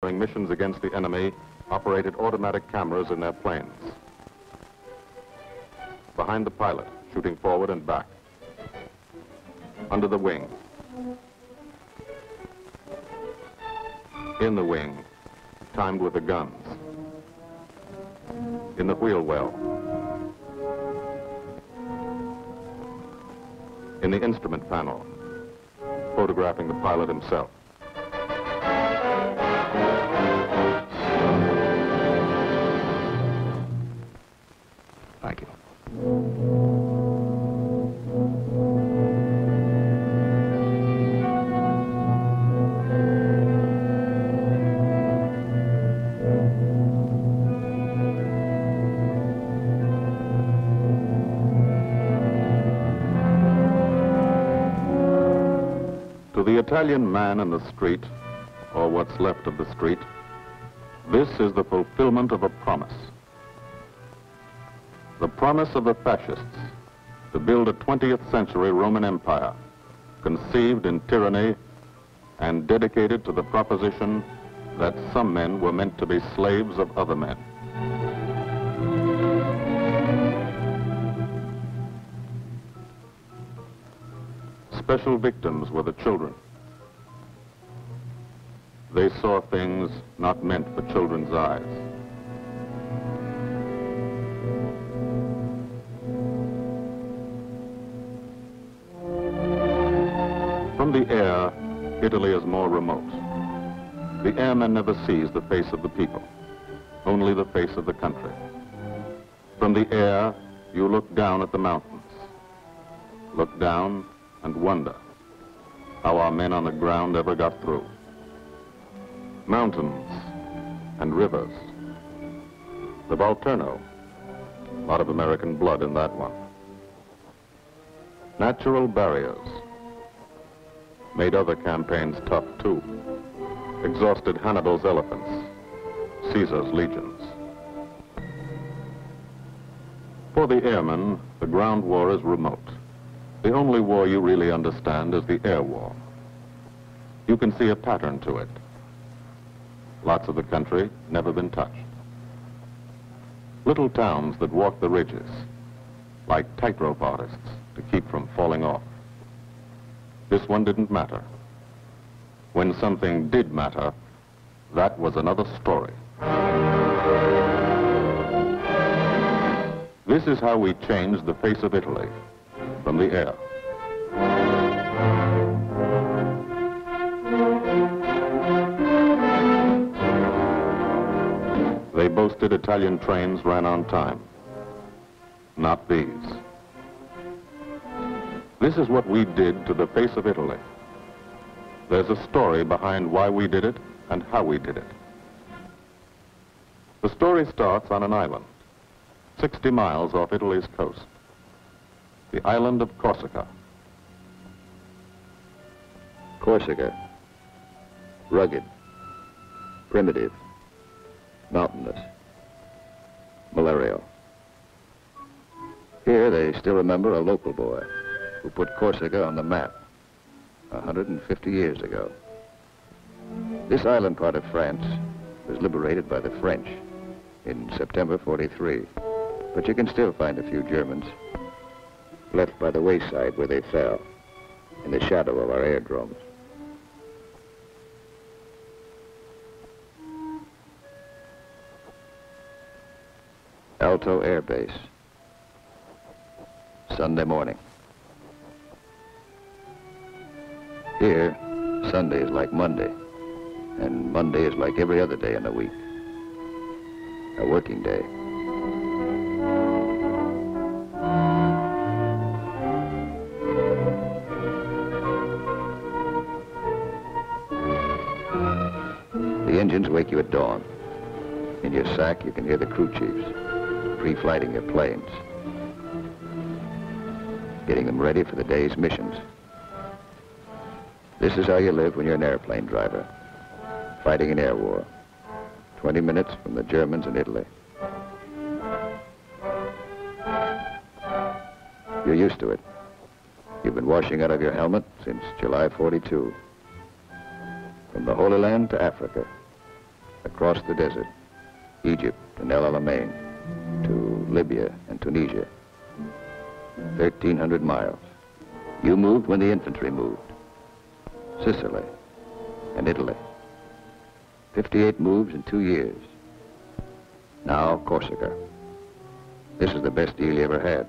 During missions against the enemy, operated automatic cameras in their planes. Behind the pilot, shooting forward and back. Under the wing. In the wing, timed with the guns. In the wheel well. In the instrument panel, photographing the pilot himself. Italian man in the street, or what's left of the street, this is the fulfillment of a promise. The promise of the fascists to build a 20th century Roman Empire, conceived in tyranny and dedicated to the proposition that some men were meant to be slaves of other men. Special victims were the children. They saw things not meant for children's eyes. From the air, Italy is more remote. The airman never sees the face of the people, only the face of the country. From the air, you look down at the mountains. Look down and wonder how our men on the ground ever got through. Mountains and rivers. The Volturno. A lot of American blood in that one. Natural barriers. Made other campaigns tough too. Exhausted Hannibal's elephants. Caesar's legions. For the airmen, the ground war is remote. The only war you really understand is the air war. You can see a pattern to it. Lots of the country never been touched. Little towns that walk the ridges, like tightrope artists to keep from falling off. This one didn't matter. When something did matter, that was another story. This is how we changed the face of Italy from the air. Boasted Italian trains ran on time. Not these. This is what we did to the face of Italy. There's a story behind why we did it and how we did it. The story starts on an island, 60 miles off Italy's coast the island of Corsica. Corsica. Rugged. Primitive. Mountainous. Malario. Here they still remember a local boy who put Corsica on the map 150 years ago. This island part of France was liberated by the French in September 43. But you can still find a few Germans left by the wayside where they fell, in the shadow of our airdromes. Alto Air Base. Sunday morning. Here, Sunday is like Monday, and Monday is like every other day in the week. A working day. The engines wake you at dawn. In your sack, you can hear the crew chiefs pre-flighting your planes, getting them ready for the day's missions. This is how you live when you're an airplane driver, fighting an air war, 20 minutes from the Germans in Italy. You're used to it. You've been washing out of your helmet since July 42. From the Holy Land to Africa, across the desert, Egypt and El Alamein, to Libya and Tunisia. 1,300 miles. You moved when the infantry moved. Sicily and Italy. 58 moves in two years. Now Corsica. This is the best deal you ever had.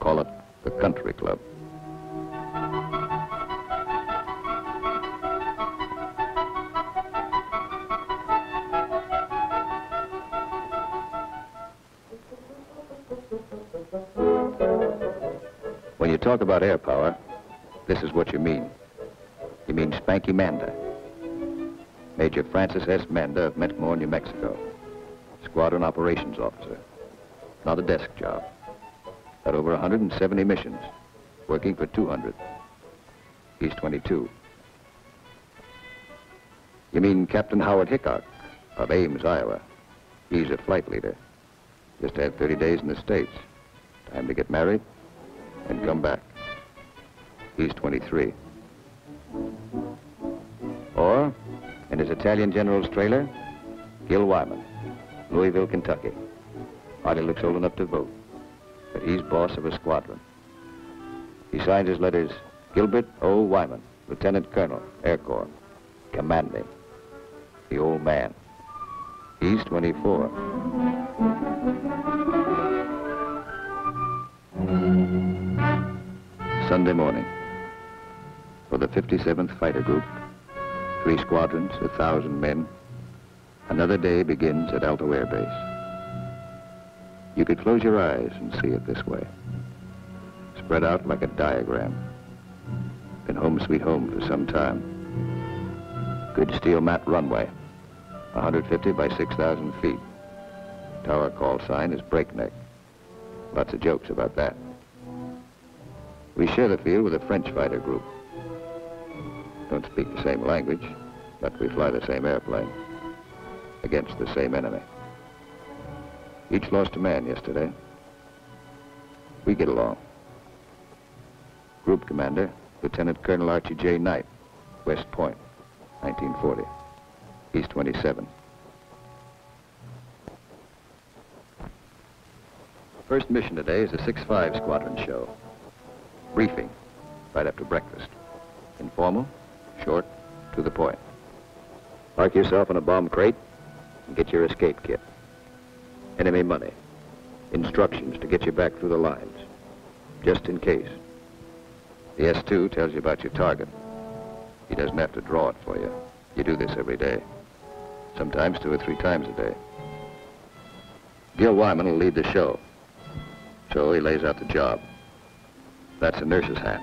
Call it the country club. Talk about air power, this is what you mean. You mean Spanky Manda. Major Francis S. Manda of Mentmore, New Mexico. Squadron Operations Officer. Not a desk job. Got over 170 missions, working for 200. He's 22. You mean Captain Howard Hickok of Ames, Iowa. He's a flight leader. Just had 30 days in the States. Time to get married and come back. He's 23. Or, in his Italian general's trailer, Gil Wymond, Louisville, Kentucky. Hardly looks old enough to vote, but he's boss of a squadron. He signed his letters, Gilbert O. Wymond, Lieutenant Colonel, Air Corps, commanding. The old man. He's 24. Sunday morning. For the 57th Fighter Group, three squadrons, a thousand men, another day begins at Alto Air Base. You could close your eyes and see it this way. Spread out like a diagram. Been home sweet home for some time. Good steel mat runway, 150 by 6,000 feet. Tower call sign is breakneck. Lots of jokes about that. We share the field with a French fighter group. Don't speak the same language, but we fly the same airplane against the same enemy. Each lost a man yesterday. We get along. Group commander, Lieutenant Colonel Archie J. Knight, West Point, 1940. He's 27. First mission today is a 6-5 squadron show. Briefing, right after breakfast. Informal, short, to the point. Park yourself in a bomb crate and get your escape kit. Enemy money. Instructions to get you back through the lines, just in case. The S2 tells you about your target. He doesn't have to draw it for you. You do this every day. Sometimes two or three times a day. Gil Wymond will lead the show. So he lays out the job. That's a nurse's hat.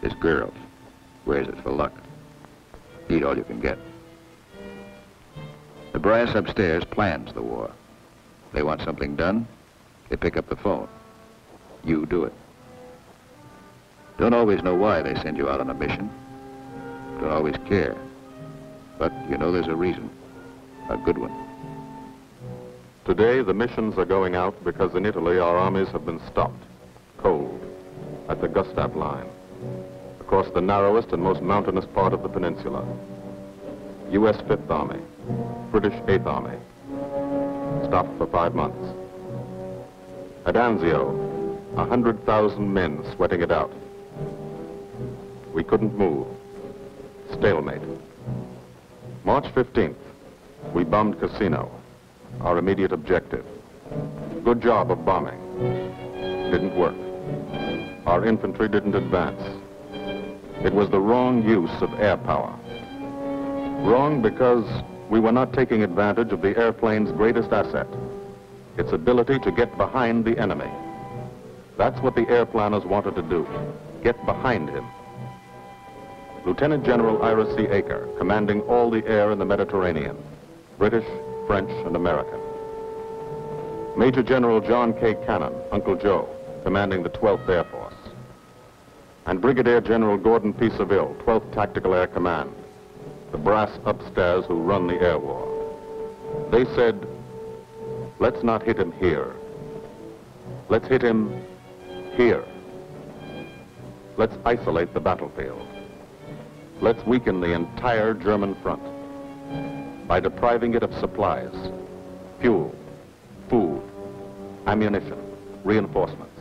This girl wears it for luck. Eat all you can get. The brass upstairs plans the war. They want something done, they pick up the phone. You do it. Don't always know why they send you out on a mission. Don't always care. But you know there's a reason. A good one. Today, the missions are going out because in Italy our armies have been stopped, cold, at the Gustav Line, across the narrowest and most mountainous part of the peninsula. U.S. Fifth Army, British Eighth Army, stopped for five months. At Anzio, a 100,000 men sweating it out. We couldn't move. Stalemate. March 15th, we bombed Cassino, our immediate objective. Good job of bombing. Didn't work. Our infantry didn't advance. It was the wrong use of air power. Wrong because we were not taking advantage of the airplane's greatest asset, its ability to get behind the enemy. That's what the air planners wanted to do, get behind him. Lieutenant General Ira C. Eaker, commanding all the air in the Mediterranean, British, French, and American. Major General John K. Cannon, Uncle Joe, commanding the 12th Air Force. And Brigadier General Gordon P. Saville, 12th Tactical Air Command, the brass upstairs who run the air war. They said, let's not hit him here. Let's hit him here. Let's isolate the battlefield. Let's weaken the entire German front. by depriving it of supplies, fuel, food, ammunition, reinforcements.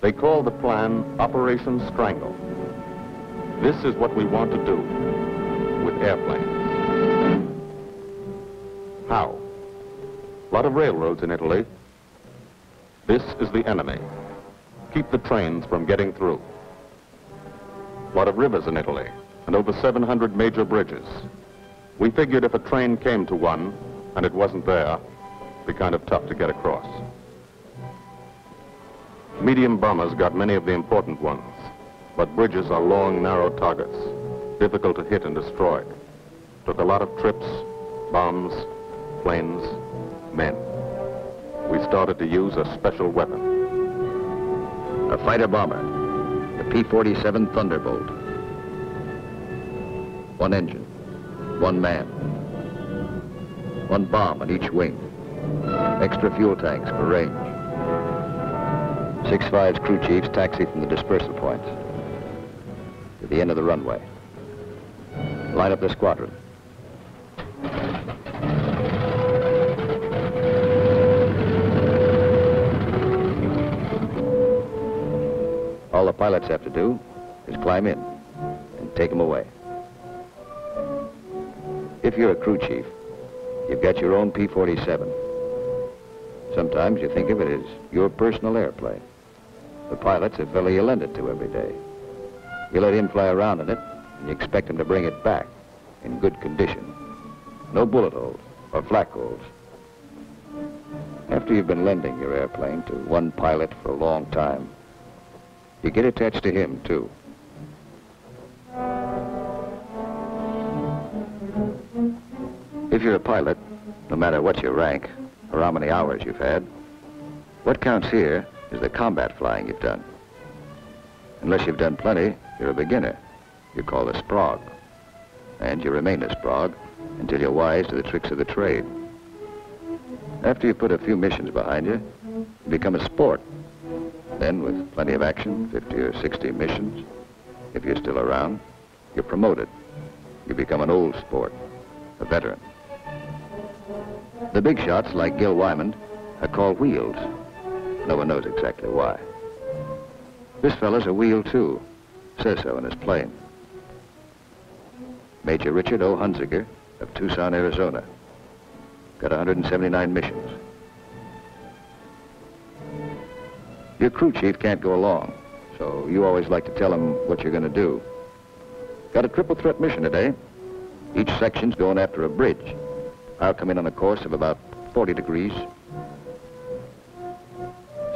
They call the plan Operation Strangle. This is what we want to do with airplanes. How? A lot of railroads in Italy. This is the enemy. Keep the trains from getting through. A lot of rivers in Italy and over 700 major bridges. We figured if a train came to one and it wasn't there, it'd be kind of tough to get across. Medium bombers got many of the important ones, but bridges are long, narrow targets, difficult to hit and destroy. Took a lot of trips, bombs, planes, men. We started to use a special weapon. A fighter bomber, the P-47 Thunderbolt. One engine, one man, one bomb on each wing, extra fuel tanks for range. Six Five's crew chiefs taxi from the dispersal points to the end of the runway. Line up the squadron. All the pilots have to do is climb in and take them away. If you're a crew chief, you've got your own P-47. Sometimes you think of it as your personal airplane. The pilot's a fellow you lend it to every day. You let him fly around in it, and you expect him to bring it back in good condition. No bullet holes or flak holes. After you've been lending your airplane to one pilot for a long time, you get attached to him, too. If you're a pilot, no matter what your rank or how many hours you've had, what counts here is the combat flying you've done. Unless you've done plenty, you're a beginner. You're called a sprog. And you remain a sprog until you're wise to the tricks of the trade. After you've put a few missions behind you, you become a sport. Then, with plenty of action, 50 or 60 missions, if you're still around, you're promoted. You become an old sport, a veteran. The big shots, like Gil Wymond, are called wheels. No one knows exactly why. This fellow's a wheel, too. Says so in his plane. Major Richard O. Hunziker of Tucson, Arizona. Got 179 missions. Your crew chief can't go along, so you always like to tell him what you're going to do. Got a triple threat mission today. Each section's going after a bridge. I'll come in on a course of about 40 degrees.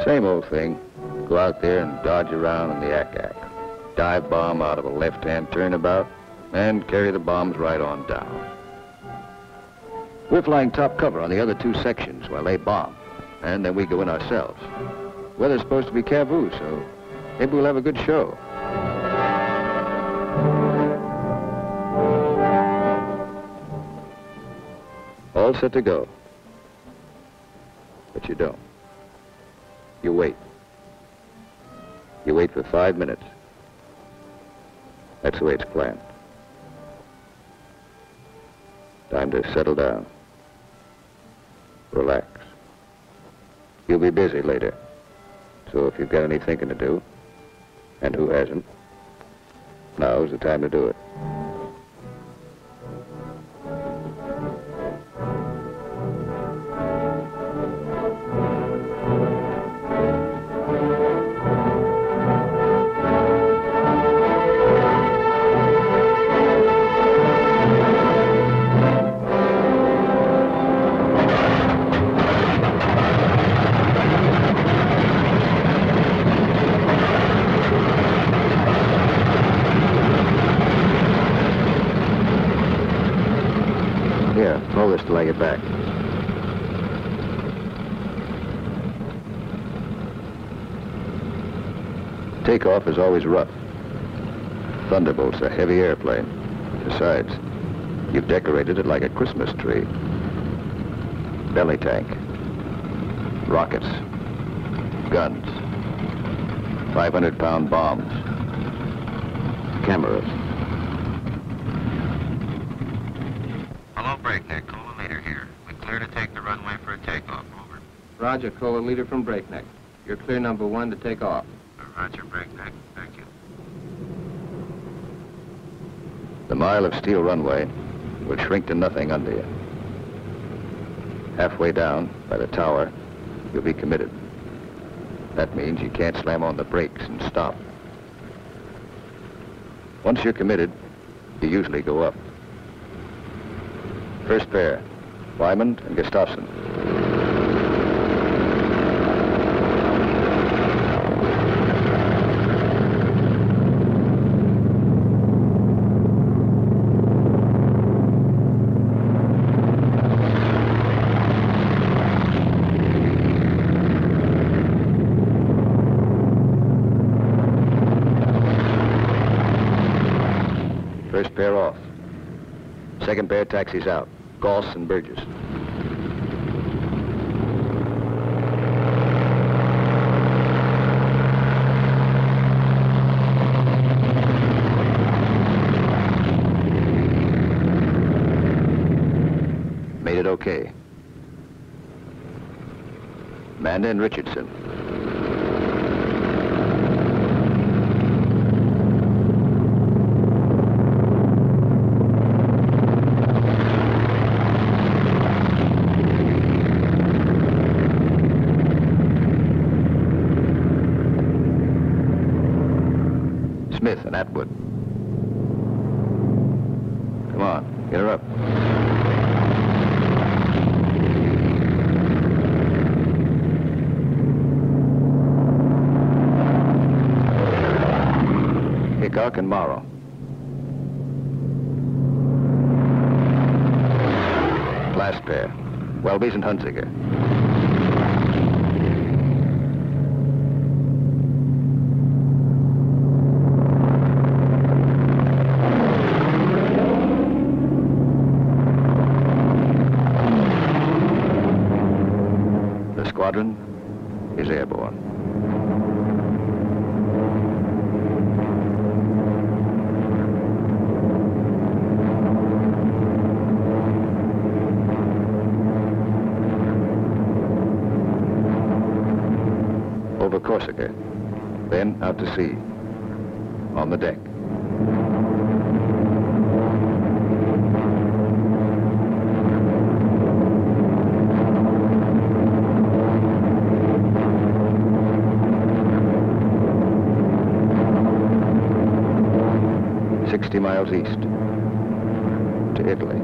Same old thing. Go out there and dodge around in the ack-ack. Dive bomb out of a left-hand turnabout and carry the bombs right on down. We're flying top cover on the other two sections while they bomb, and then we go in ourselves. Weather's supposed to be Cavu, so maybe we'll have a good show. All set to go. But you don't. You wait. You wait for five minutes. That's the way it's planned. Time to settle down. Relax. You'll be busy later. So if you've got any thinking to do, and who hasn't, now's the time to do it. takeoff is always rough. Thunderbolt's a heavy airplane. Besides, you've decorated it like a Christmas tree. Belly tank. Rockets. Guns. 500-pound bombs. Cameras. Hello, Breakneck. Cola Leader here. We clear to take the runway for a takeoff. Over. Roger, Cola Leader from Breakneck. You're clear number one to take off. Mile of steel runway will shrink to nothing under you. Halfway down, by the tower, you'll be committed. That means you can't slam on the brakes and stop. Once you're committed, you usually go up. First pair, Wymond and Gustafson. First pair off. Second pair taxis out. Goss and Burgess. Made it okay. Manda and Richardson. Smith and Atwood. Come on, get her up. Hickok and Morrow. Last pair, Welby's and Hunziker. Out to sea, on the deck. Sixty miles east to Italy.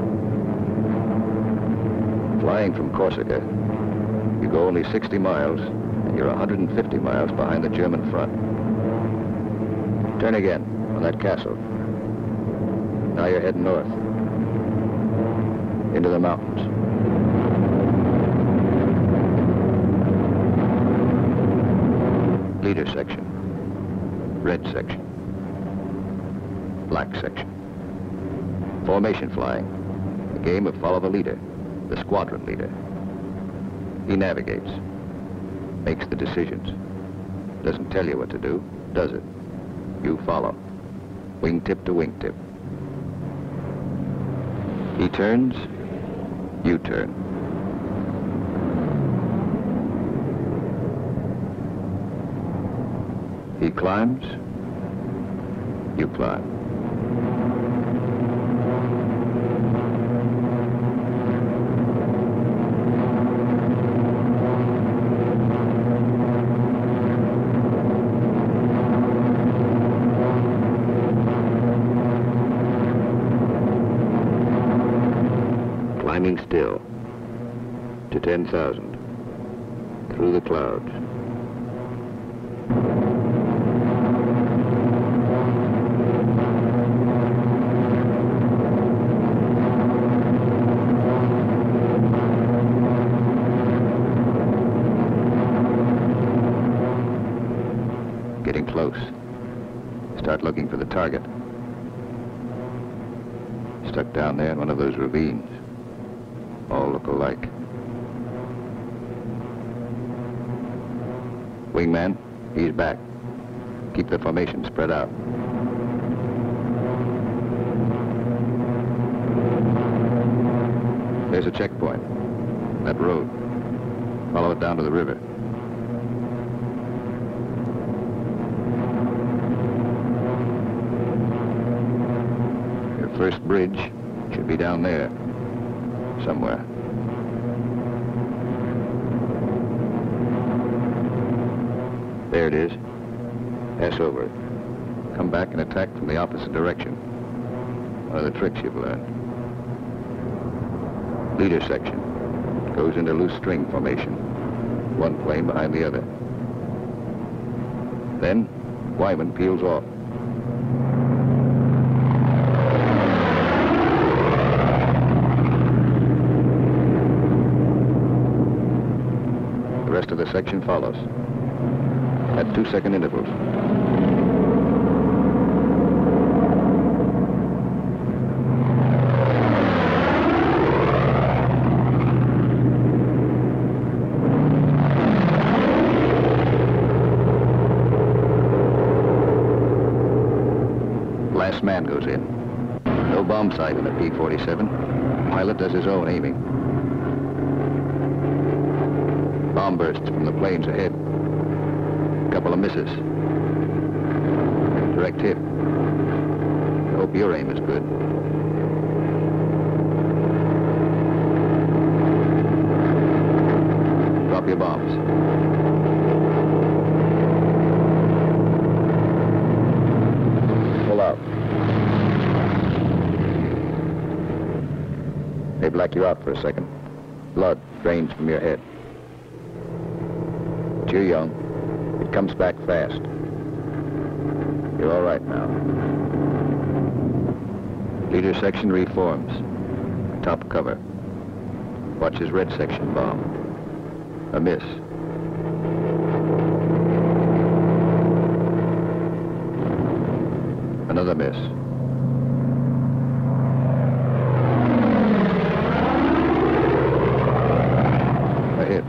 Flying from Corsica, you go only 60 miles, and you're 150 miles behind the German front. Turn again on that castle. Now you're heading north. Into the mountains. Leader section. Red section. Black section. Formation flying. A game of follow the leader, the squadron leader. He navigates, makes the decisions. Doesn't tell you what to do, does it? You follow. Wingtip to wingtip. He turns, you turn. He climbs, you climb. 10,000 through the clouds. Getting close. Start looking for the target. Stuck down there in one of those ravines. All look alike. Wingman, he's back. Keep the formation spread out. There's a checkpoint. That road. Follow it down to the river. Your first bridge should be down there. Somewhere. There it is. Pass over it. Come back and attack from the opposite direction. One of the tricks you've learned. Leader section. Goes into loose string formation. One plane behind the other. Then, Wymond peels off. The rest of the section follows. At two-second intervals. Last man goes in. No bomb sight in the P-47. Pilot does his own aiming. Bomb bursts from the planes ahead. Couple of misses. Direct hit. Hope your aim is good. Drop your bombs. Pull out. They black you out for a second. Blood drains from your head. But you're young. Comes back fast. You're all right now. Leader section reforms. Top cover. Watch his red section bomb. A miss. Another miss. A hit.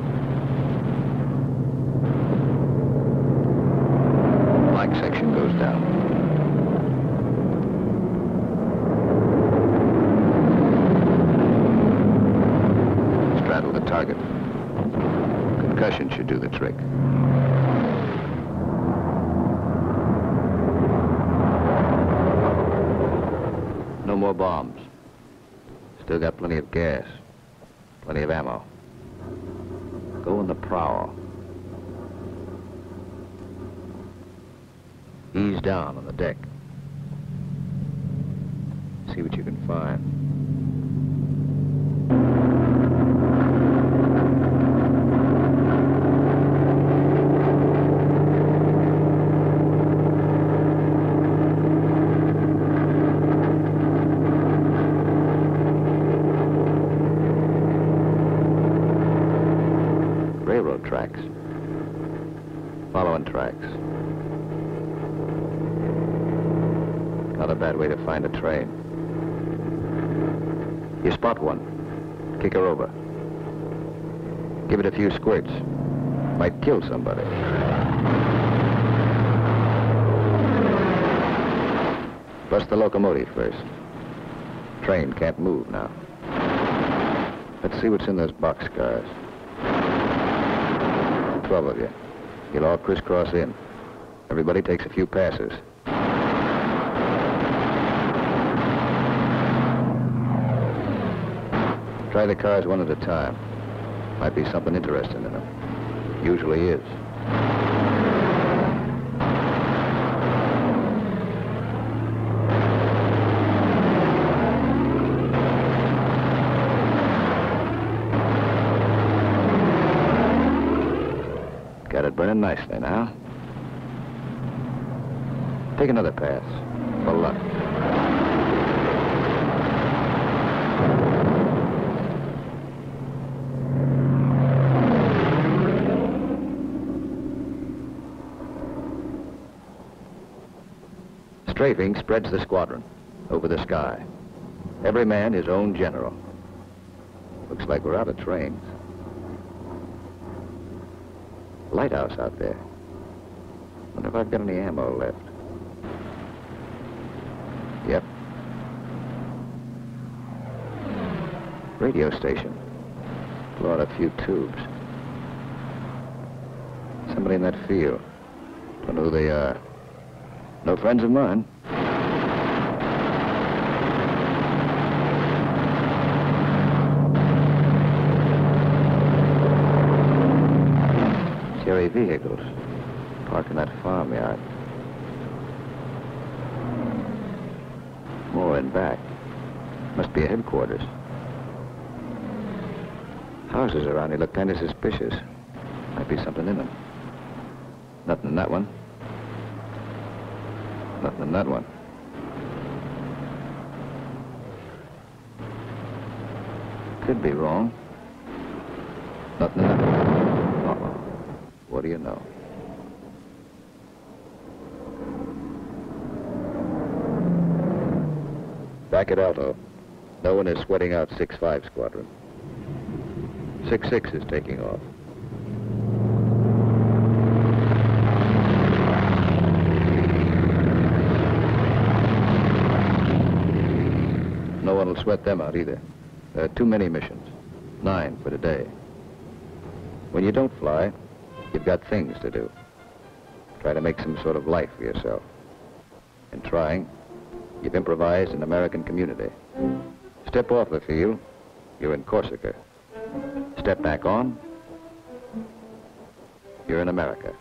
Black section goes down. Straddle the target. Concussion should do the trick. No more bombs. Still got plenty of gas. Plenty of ammo. Go on the prowl. Ease down on the deck. See what you can find. Railroad tracks. Following tracks. Not a bad way to find a train. You spot one. Kick her over. Give it a few squirts. Might kill somebody. Bust the locomotive first. Train can't move now. Let's see what's in those boxcars. Twelve of you. You'll all crisscross in. Everybody takes a few passes. Try the cars one at a time. Might be something interesting in them. Usually is. Nicely now. Take another pass. For luck. Strafing spreads the squadron over the sky. Every man his own general. Looks like we're out of trains. Lighthouse out there. Wonder if I've got any ammo left. Yep. Radio station. Blow out a few tubes. Somebody in that field. Don't know who they are. No friends of mine. Cherry vehicles parked in that farmyard. More in back. Must be a headquarters. Houses around here look kind of suspicious. Might be something in them. Nothing in that one. Nothing in that one. Could be wrong. Nothing in that one. Uh-uh. What do you know? Back at Alto. No one is sweating out 6-5 squadron. 6-6 is taking off. No one will sweat them out either. There are too many missions. Nine for today. When you don't fly, you've got things to do. Try to make some sort of life for yourself. In trying, you've improvised an American community. Step off the field, you're in Corsica. Step back on, you're in America.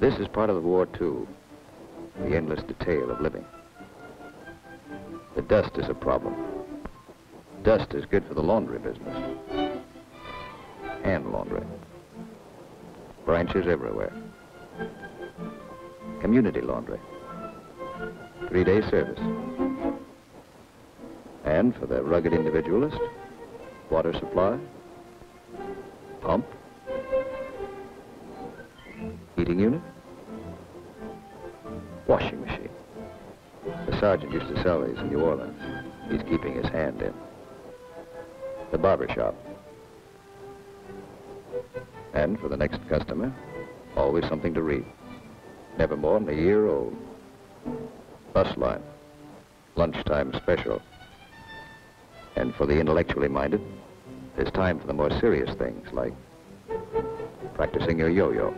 This is part of the war, too. The endless detail of living. The dust is a problem. Dust is good for the laundry business. Hand laundry. Branches everywhere. Community laundry. Three-day service. And for the rugged individualist, water supply, pump, heating unit, washing machine. The sergeant used to sell these in New Orleans. He's keeping his hand in. The barber shop. And for the next customer, always something to read. Never more than a year old. Bus line. Lunchtime special. And for the intellectually minded, there's time for the more serious things like practicing your yo-yo.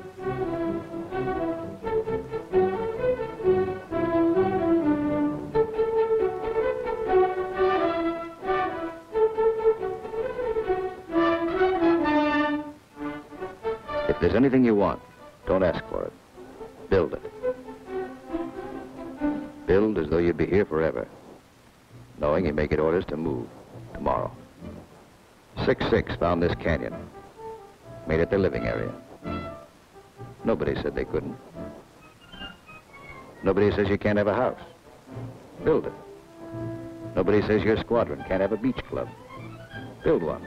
If there's anything you want, don't ask for it. Build it. Build as though you'd be here forever, knowing you may get orders to move tomorrow. 6-6 found this canyon. Made it their living area. Nobody said they couldn't. Nobody says you can't have a house. Build it. Nobody says your squadron can't have a beach club. Build one.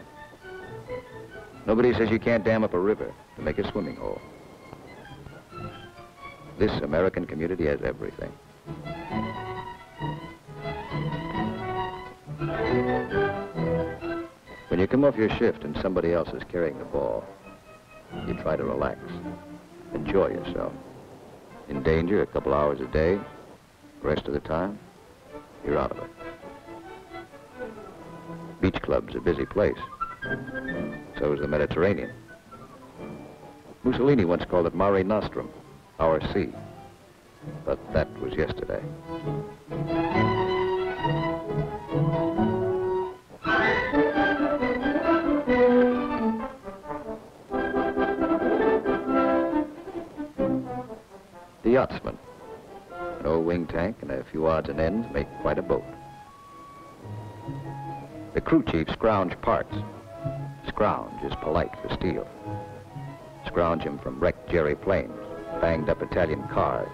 Nobody says you can't dam up a river to make a swimming hole. This American community has everything. You come off your shift and somebody else is carrying the ball, you try to relax, enjoy yourself. In danger a couple hours a day, rest of the time, you're out of it. Beach club's a busy place. So is the Mediterranean. Mussolini once called it Mare Nostrum, our sea. But that was yesterday. Few odds and ends make quite a boat. The crew chief scrounge parts. Scrounge is polite for steal. Scrounge him from wrecked Jerry planes, banged up Italian cars,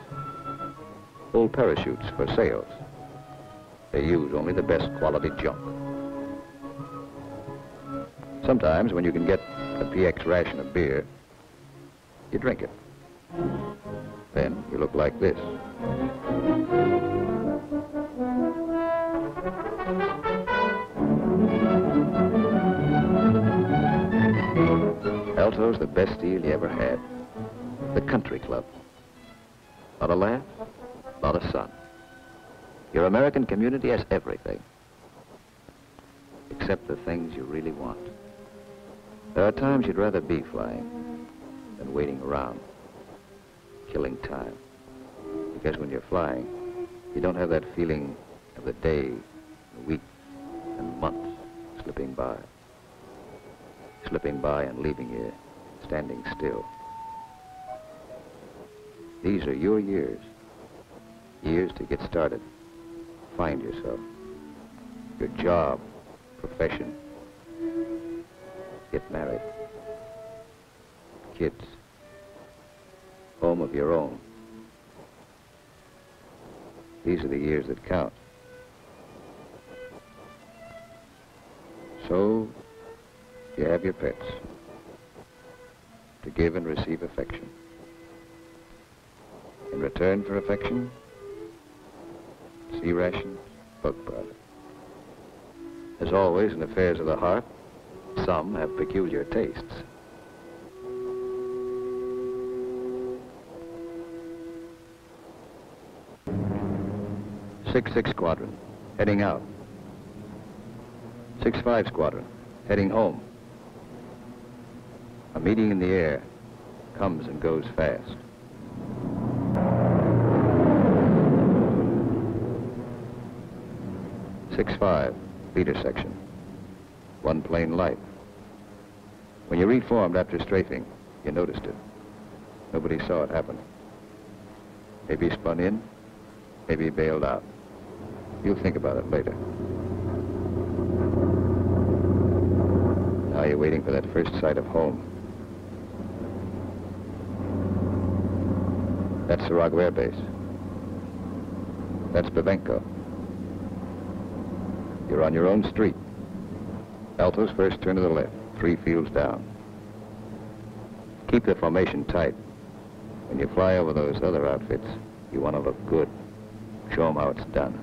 old parachutes for sails. They use only the best quality junk. Sometimes when you can get a PX ration of beer, you drink it. Then you look like this. Alto's the best deal you ever had. The country club. Lot of laugh, lot of sun. Your American community has everything. Except the things you really want. There are times you'd rather be flying than waiting around, killing time. Because when you're flying, you don't have that feeling of the day, the week, and months slipping by. Slipping by and leaving you standing still. These are your years. Years to get started. Find yourself. Your job, profession. Get married. Kids. Home of your own. These are the years that count. So, you have your pets. To give and receive affection. In return for affection, C rations, bug product. As always in affairs of the heart, some have peculiar tastes. Six six squadron, heading out. Six five squadron, heading home. A meeting in the air comes and goes fast. Six five, leader section. One plane light. When you reformed after strafing, you noticed it. Nobody saw it happen. Maybe spun in, maybe bailed out. You'll think about it later. Now you're waiting for that first sight of home. That's Sarago Air Base. That's Babenko. You're on your own street. Alto's first turn to the left, three fields down. Keep the formation tight. When you fly over those other outfits, you want to look good. Show them how it's done.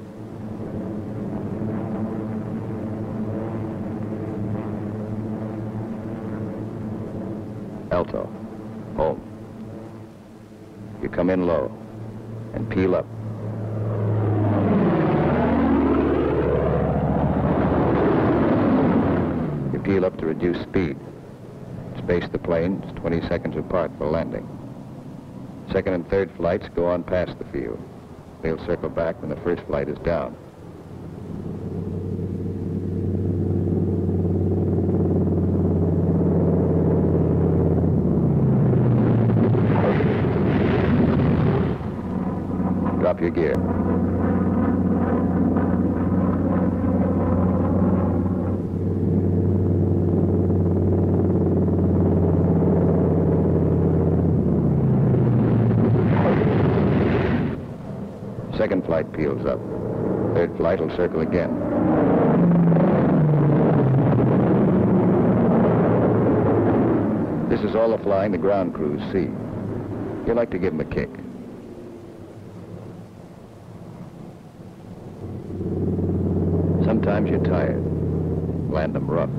Alto, home. You come in low and peel up. You peel up to reduce speed. Space the planes 20 seconds apart for landing. Second and third flights go on past the field. They'll circle back when the first flight is down. Drop your gear. Second flight up. Third flight will circle again. This is all the flying the ground crews see. You like to give them a kick. Sometimes you're tired. Land them rough.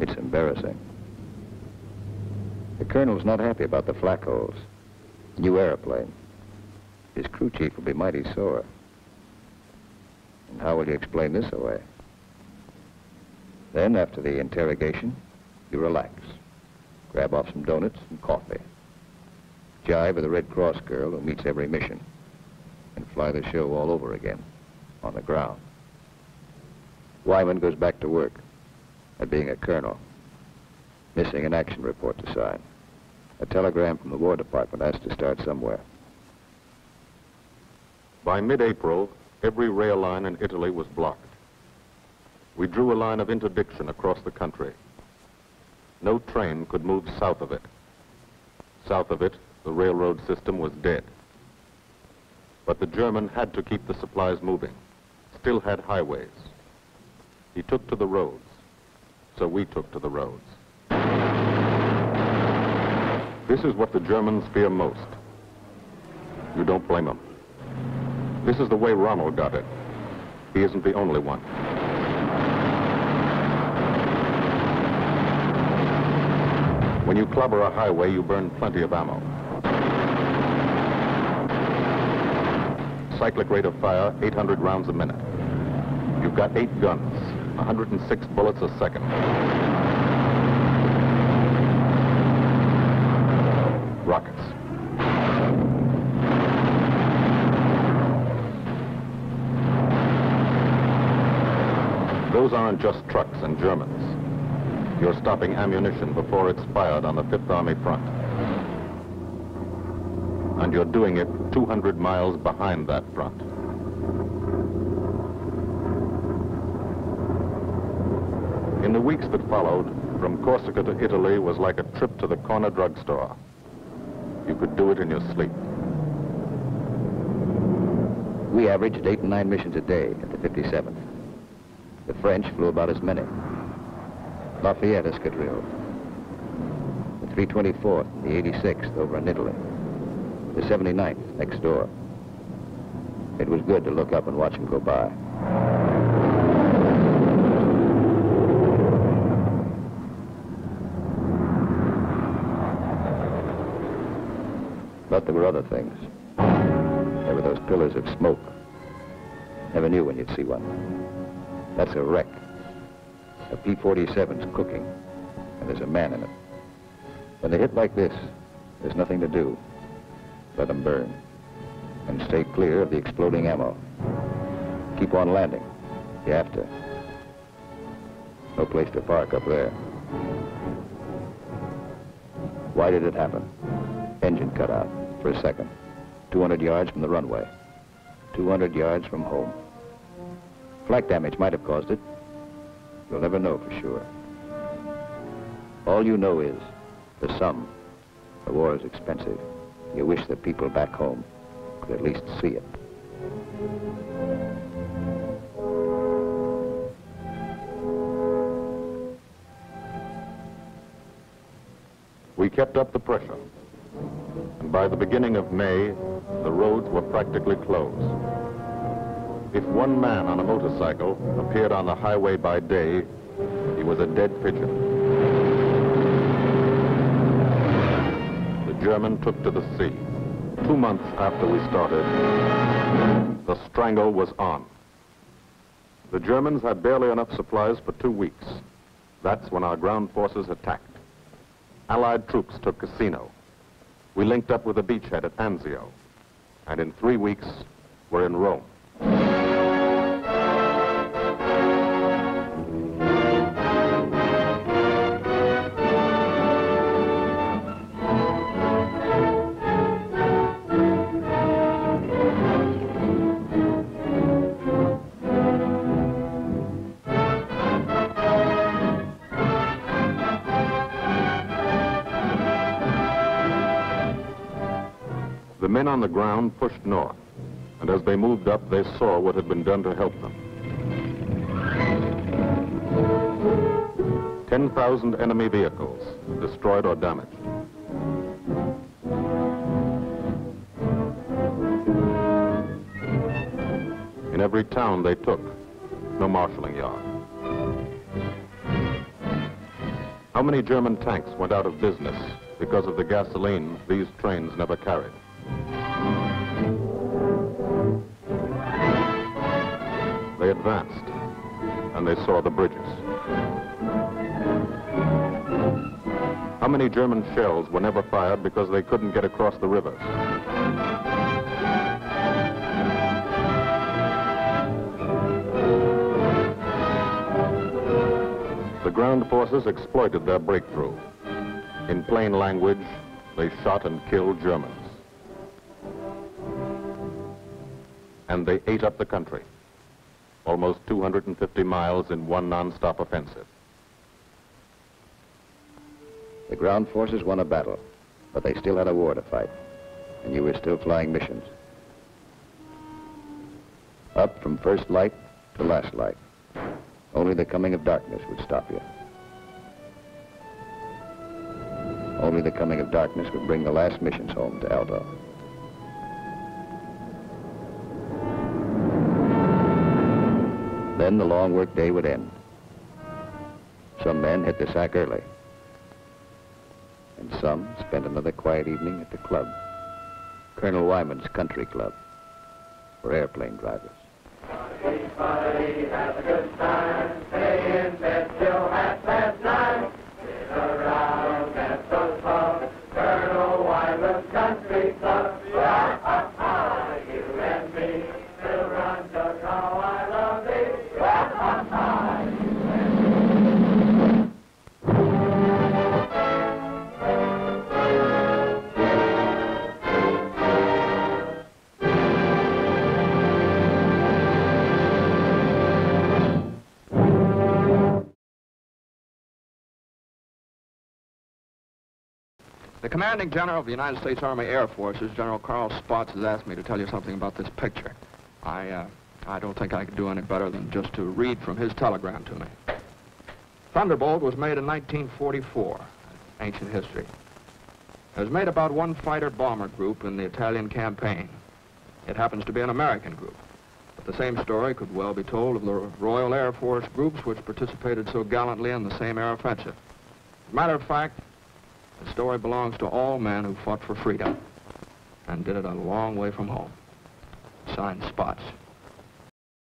It's embarrassing. The colonel's not happy about the flak holes. New airplane. His crew chief will be mighty sore. And how will you explain this away? Then, after the interrogation, you relax. Grab off some donuts and coffee. Jive with a Red Cross girl who meets every mission. And fly the show all over again, on the ground. Wymond goes back to work at being a colonel. Missing an action report to sign. A telegram from the War Department has to start somewhere. By mid-April, every rail line in Italy was blocked. We drew a line of interdiction across the country. No train could move south of it. South of it, the railroad system was dead. But the German had to keep the supplies moving, still had highways. He took to the roads, so we took to the roads. This is what the Germans fear most. You don't blame them. This is the way Rommel got it. He isn't the only one. When you clobber a highway, you burn plenty of ammo. cyclic rate of fire 800 rounds a minute. You've got eight guns, 106 bullets a second. Rockets. Those aren't just trucks and Germans. You're stopping ammunition before it's fired on the Fifth Army front. And you're doing it 200 miles behind that front. In the weeks that followed, from Corsica to Italy was like a trip to the corner drugstore. You could do it in your sleep. We averaged eight and nine missions a day at the 57th. The French flew about as many. Lafayette Escadrille. The 324th, and the 86th over in Italy. The 79th next door. It was good to look up and watch them go by. But there were other things. There were those pillars of smoke. Never knew when you'd see one. That's a wreck. A P-47's cooking, and there's a man in it. When they hit like this, there's nothing to do. Let them burn. And stay clear of the exploding ammo. Keep on landing. You have to. No place to park up there. Why did it happen? Engine cut out for a second. 200 yards from the runway. 200 yards from home. Flak damage might have caused it. You'll never know for sure. All you know is the sum. The war is expensive. You wish the people back home could at least see it. We kept up the pressure. And by the beginning of May, the roads were practically closed. If one man on a motorcycle appeared on the highway by day, he was a dead pigeon. The German took to the sea. Two months after we started, the strangle was on. The Germans had barely enough supplies for two weeks. That's when our ground forces attacked. Allied troops took Cassino. We linked up with the beachhead at Anzio. And in three weeks, we're in Rome. The men on the ground pushed north, and as they moved up, they saw what had been done to help them. 10,000 enemy vehicles destroyed or damaged. In every town they took, no marshaling yard. How many German tanks went out of business because of the gasoline these trains never carried? Advanced, and they saw the bridges. How many German shells were never fired because they couldn't get across the rivers? The ground forces exploited their breakthrough. In plain language, they shot and killed Germans. And they ate up the country. Almost 250 miles in one non-stop offensive. The ground forces won a battle, but they still had a war to fight, and you were still flying missions. Up from first light to last light. Only the coming of darkness would stop you. Only the coming of darkness would bring the last missions home to Alto. Then the long work day would end. Some men hit the sack early. And some spent another quiet evening at the club. Colonel Wymond's country club. for airplane drivers. The commanding general of the United States Army Air Forces, General Carl Spaatz, has asked me to tell you something about this picture. I, uh, I don't think I could do any better than just to read from his telegram to me. Thunderbolt was made in 1944, ancient history. It was made about one fighter bomber group in the Italian campaign. It happens to be an American group. But the same story could well be told of the Royal Air Force groups which participated so gallantly in the same air offensive. As a matter of fact, the story belongs to all men who fought for freedom and did it a long way from home. Signed Spaatz.